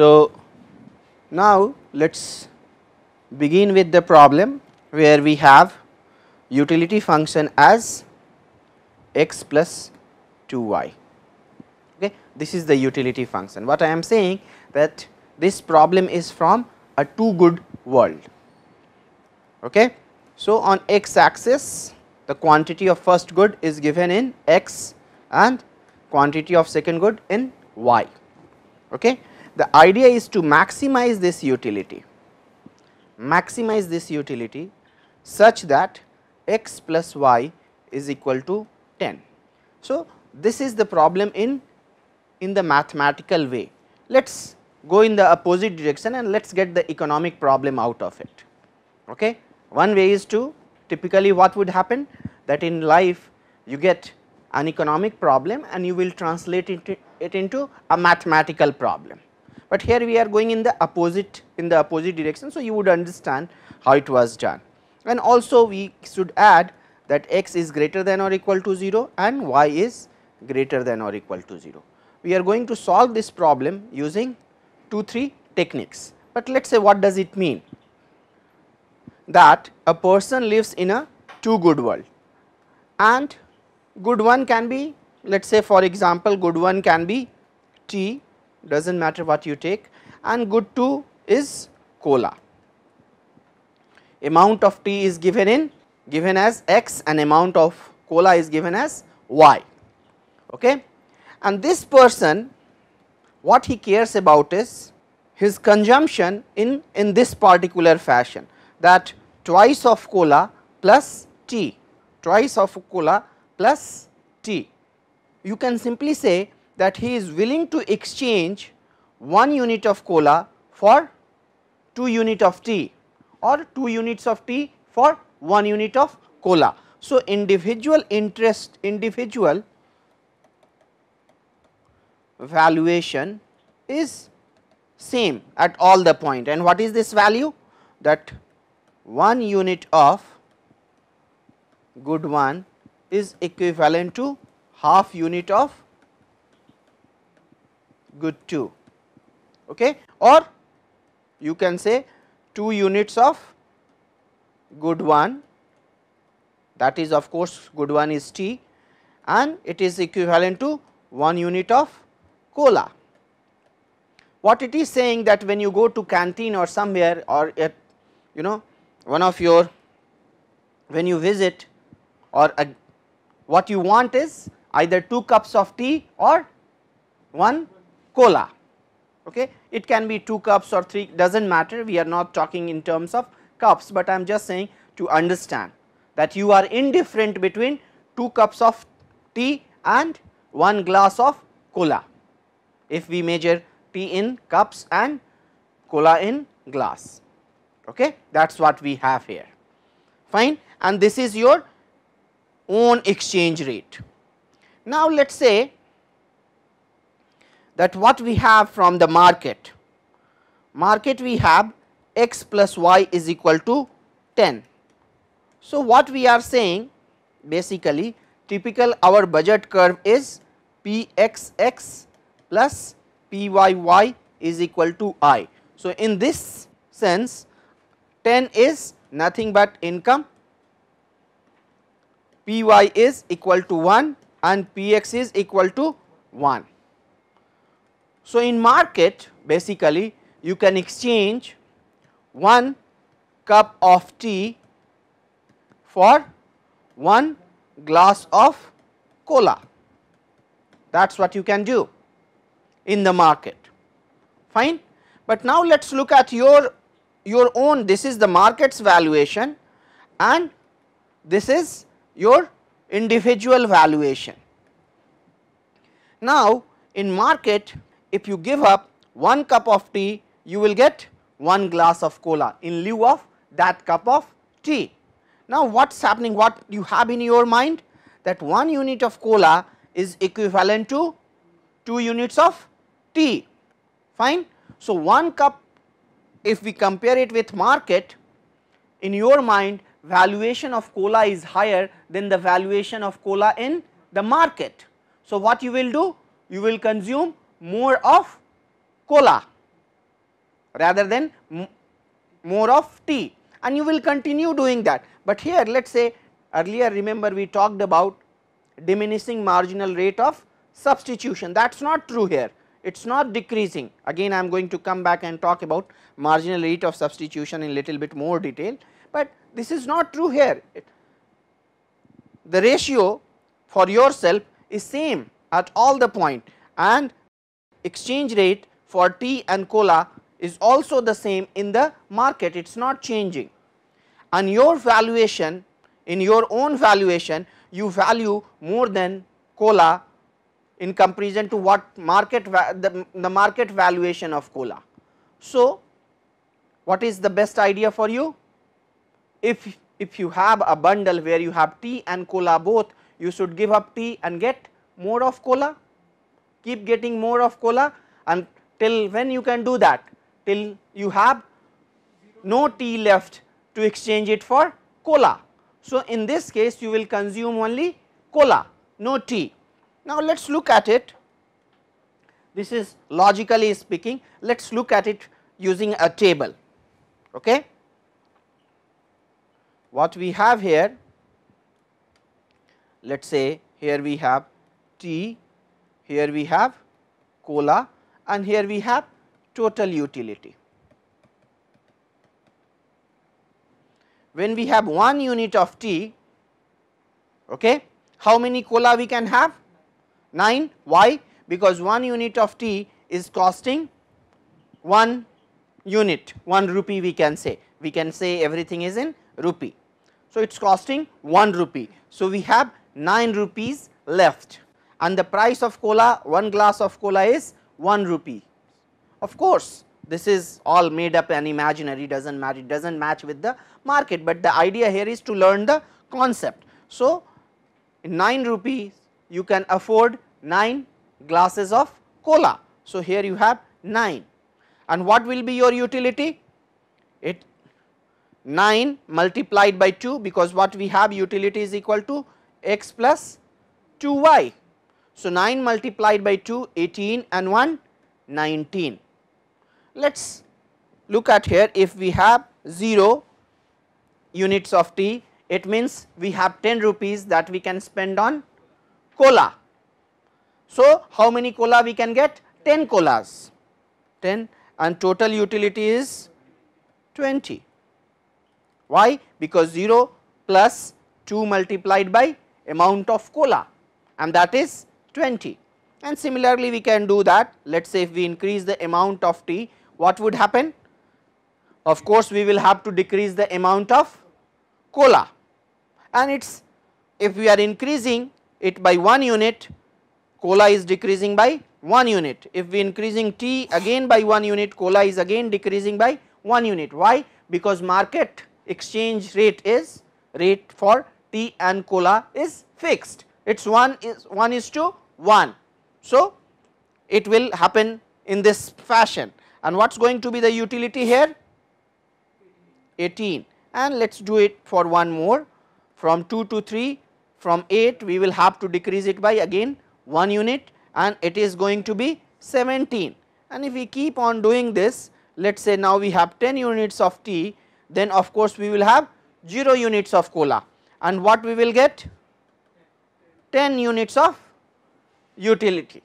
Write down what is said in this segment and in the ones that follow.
So, now let us begin with the problem where we have utility function as x plus 2y okay? This is the utility function. What i am saying that this problem is from a two good world. Okay? So on x axis the quantity of first good is given in x and quantity of second good in y. Okay the idea is to maximize this utility maximize this utility such that x plus y is equal to 10. So, this is the problem in in the mathematical way. Let us go in the opposite direction and let us get the economic problem out of it. Okay. One way is to typically what would happen that in life you get an economic problem and you will translate it, it into a mathematical problem. But here we are going in the opposite in the opposite direction. So, you would understand how it was done and also we should add that x is greater than or equal to 0 and y is greater than or equal to 0. We are going to solve this problem using 2 3 techniques, but let us say what does it mean that a person lives in a two good world and good one can be let us say for example good one can be tea does not matter what you take. And good 2 is cola. Amount of tea is given in given as x and amount of cola is given as y. Okay? And this person what he cares about is his consumption in in this particular fashion that twice of cola plus tea twice of cola plus tea you can simply say that he is willing to exchange 1 unit of cola for 2 unit of tea or 2 units of tea for 1 unit of cola. So, individual interest individual valuation is same at all the point and what is this value that 1 unit of good one is equivalent to half unit of good 2 okay or you can say 2 units of good one that is of course good one is tea and it is equivalent to 1 unit of cola. What it is saying that when you go to canteen or somewhere or at you know one of your when you visit or a, what you want is either 2 cups of tea or 1 cola okay. It can be 2 cups or 3 does not matter. We are not talking in terms of cups, but I am just saying to understand that you are indifferent between 2 cups of tea and 1 glass of cola. If we measure tea in cups and cola in glass okay? That is what we have here. Fine? And this is your own exchange rate. Now let us say that what we have from the market, market we have x plus y is equal to 10. So, what we are saying basically typical our budget curve is Pxx plus Pyy is equal to i. So, in this sense 10 is nothing but income, Py is equal to 1 and Px is equal to 1. So, in market basically you can exchange 1 cup of tea for 1 glass of cola that is what you can do in the market fine. But now let us look at your your own this is the market's valuation and this is your individual valuation. Now in market if you give up 1 cup of tea you will get 1 glass of cola in lieu of that cup of tea. Now what is happening what you have in your mind that 1 unit of cola is equivalent to 2 units of tea fine. So 1 cup if we compare it with market in your mind valuation of cola is higher than the valuation of cola in the market. So what you will do you will consume more of cola rather than more of tea. And you will continue doing that. But here let us say earlier remember we talked about diminishing marginal rate of substitution. That is not true here. It is not decreasing. Again I am going to come back and talk about marginal rate of substitution in little bit more detail, but this is not true here. It, the ratio for yourself is same at all the point. And exchange rate for tea and cola is also the same in the market it is not changing and your valuation in your own valuation you value more than cola in comparison to what market the, the market valuation of cola. So, what is the best idea for you? If, if you have a bundle where you have tea and cola both you should give up tea and get more of cola, keep getting more of cola and till when you can do that till you have no tea left to exchange it for cola. So, in this case you will consume only cola no tea. Now, let us look at it this is logically speaking let us look at it using a table. Okay. What we have here let us say here we have tea, here we have cola and here we have total utility. When we have 1 unit of tea, okay, how many cola we can have? 9. Why? Because 1 unit of tea is costing 1 unit, 1 rupee we can say, we can say everything is in rupee. So, it is costing 1 rupee. So, we have 9 rupees left and the price of cola, 1 glass of cola is 1 rupee. Of course, this is all made up and imaginary does not matter, it does not match with the market, but the idea here is to learn the concept. So, in 9 rupees you can afford 9 glasses of cola. So, here you have 9 and what will be your utility? It 9 multiplied by 2 because what we have utility is equal to x plus 2y. So, 9 multiplied by 2 18 and 1 19. Let us look at here if we have 0 units of tea it means we have 10 rupees that we can spend on cola. So, how many cola we can get? 10 colas, 10 and total utility is 20. Why? Because 0 plus 2 multiplied by amount of cola and that is 20 and similarly we can do that let us say if we increase the amount of tea what would happen? Of course, we will have to decrease the amount of cola and it is if we are increasing it by 1 unit cola is decreasing by 1 unit. If we increasing tea again by 1 unit cola is again decreasing by 1 unit. Why? Because market exchange rate is rate for tea and cola is fixed it is 1 is 1 is to 1. So, it will happen in this fashion. And what is going to be the utility here? 18 and let us do it for one more. From 2 to 3 from 8 we will have to decrease it by again 1 unit. And it is going to be 17 and if we keep on doing this let us say now we have 10 units of tea then of course we will have 0 units of cola. And what we will get 10 units of utility.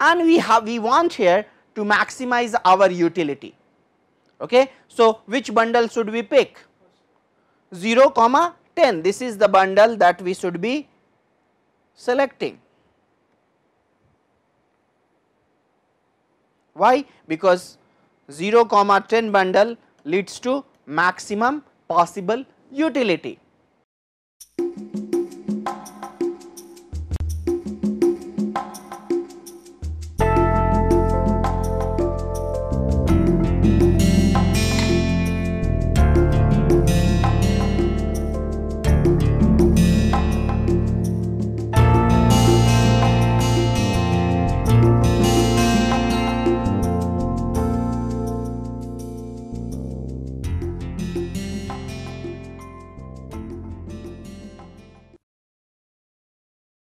And we have we want here to maximize our utility. Okay? So which bundle should we pick? 0 comma 10 this is the bundle that we should be selecting. Why? Because 0 comma 10 bundle leads to maximum possible utility